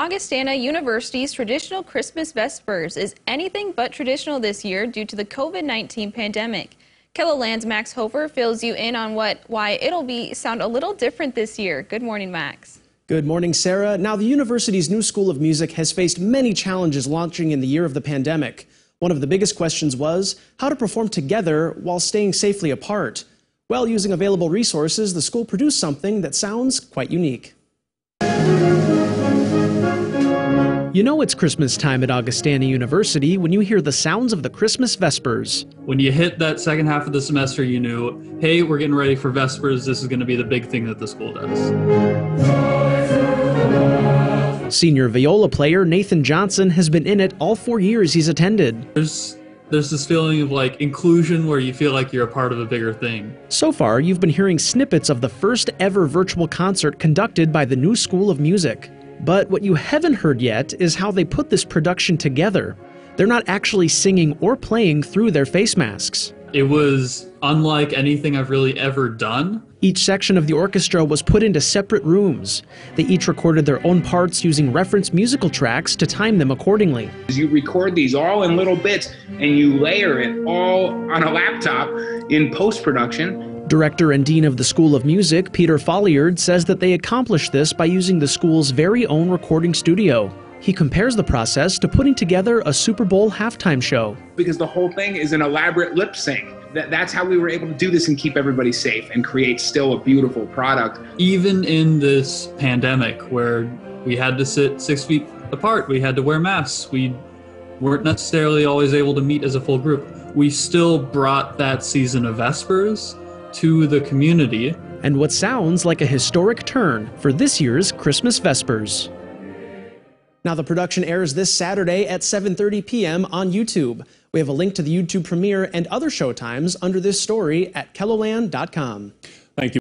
Augustana University's traditional Christmas Vespers is anything but traditional this year due to the COVID-19 pandemic. KELOLAND's Max Hofer fills you in on what why it'll be sound a little different this year. Good morning, Max. Good morning, Sarah. Now, the university's new School of Music has faced many challenges launching in the year of the pandemic. One of the biggest questions was how to perform together while staying safely apart. Well, using available resources, the school produced something that sounds quite unique. You know it's Christmas time at Augustana University when you hear the sounds of the Christmas Vespers. When you hit that second half of the semester, you knew, hey, we're getting ready for Vespers. This is going to be the big thing that the school does. Senior viola player Nathan Johnson has been in it all four years he's attended. There's there's this feeling of like inclusion where you feel like you're a part of a bigger thing. So far, you've been hearing snippets of the first ever virtual concert conducted by the New School of Music. But what you haven't heard yet is how they put this production together. They're not actually singing or playing through their face masks. It was unlike anything I've really ever done. Each section of the orchestra was put into separate rooms. They each recorded their own parts using reference musical tracks to time them accordingly. You record these all in little bits and you layer it all on a laptop in post production Director and Dean of the School of Music, Peter Folliard, says that they accomplished this by using the school's very own recording studio. He compares the process to putting together a Super Bowl halftime show. Because the whole thing is an elaborate lip sync. That, that's how we were able to do this and keep everybody safe and create still a beautiful product. Even in this pandemic where we had to sit six feet apart, we had to wear masks, we weren't necessarily always able to meet as a full group, we still brought that season of Vespers to the community. And what sounds like a historic turn for this year's Christmas Vespers. Now the production airs this Saturday at 7:30 p.m. on YouTube. We have a link to the YouTube premiere and other showtimes under this story at keloland.com. Thank you.